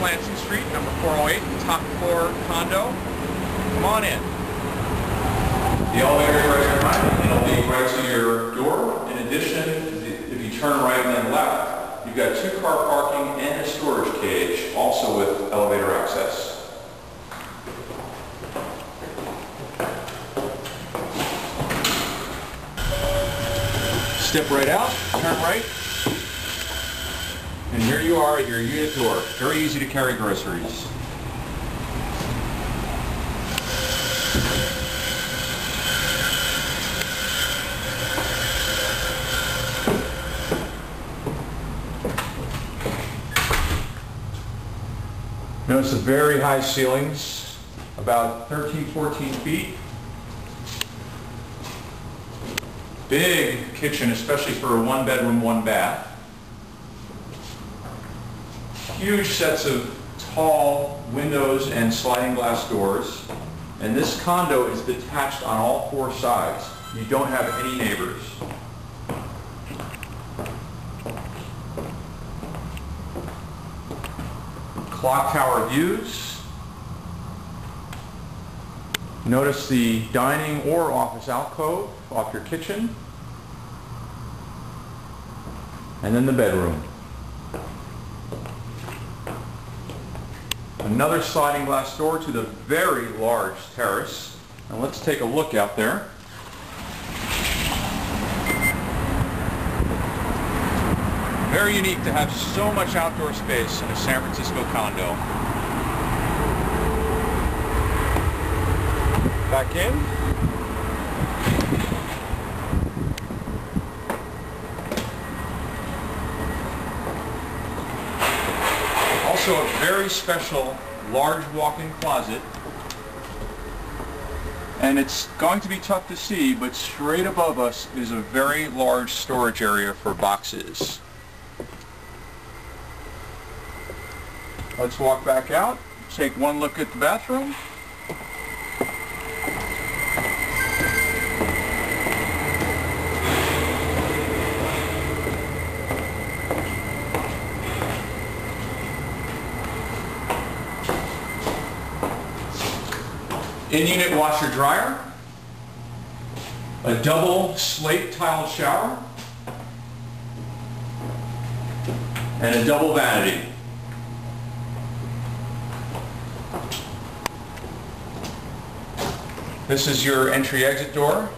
Lansing Street, number 408, top floor condo. Come on in. The elevator is right behind you. It'll be right to your door. In addition, if you turn right and then left, you've got two-car parking and a storage cage, also with elevator access. Step right out, turn right, and here you are at your unit door. Very easy to carry groceries. Notice the very high ceilings, about 13, 14 feet. Big kitchen, especially for a one bedroom, one bath. Huge sets of tall windows and sliding glass doors. And this condo is detached on all four sides. You don't have any neighbors. Clock tower views. Notice the dining or office alcove off your kitchen. And then the bedroom. Another sliding glass door to the very large terrace. Now let's take a look out there. Very unique to have so much outdoor space in a San Francisco condo. Back in. Also a very special large walk-in closet. And it's going to be tough to see, but straight above us is a very large storage area for boxes. Let's walk back out, take one look at the bathroom. In-unit washer dryer, a double slate tile shower, and a double vanity. This is your entry exit door.